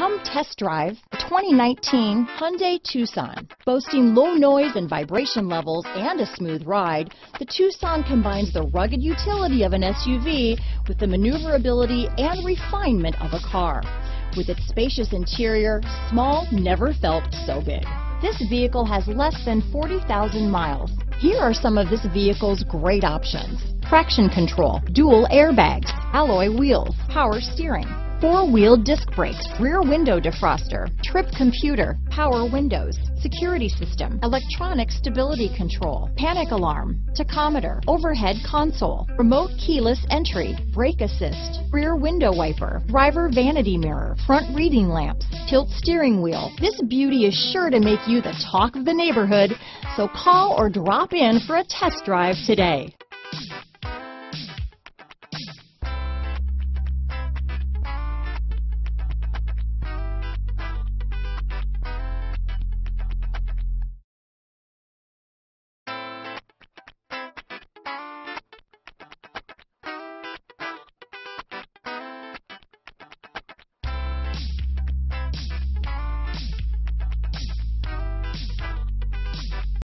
Come test drive the 2019 Hyundai Tucson. Boasting low noise and vibration levels and a smooth ride, the Tucson combines the rugged utility of an SUV with the maneuverability and refinement of a car. With its spacious interior, small never felt so big. This vehicle has less than 40,000 miles. Here are some of this vehicle's great options. Traction control, dual airbags, alloy wheels, power steering, four-wheel disc brakes, rear window defroster, trip computer, power windows, security system, electronic stability control, panic alarm, tachometer, overhead console, remote keyless entry, brake assist, rear window wiper, driver vanity mirror, front reading lamps, tilt steering wheel. This beauty is sure to make you the talk of the neighborhood, so call or drop in for a test drive today.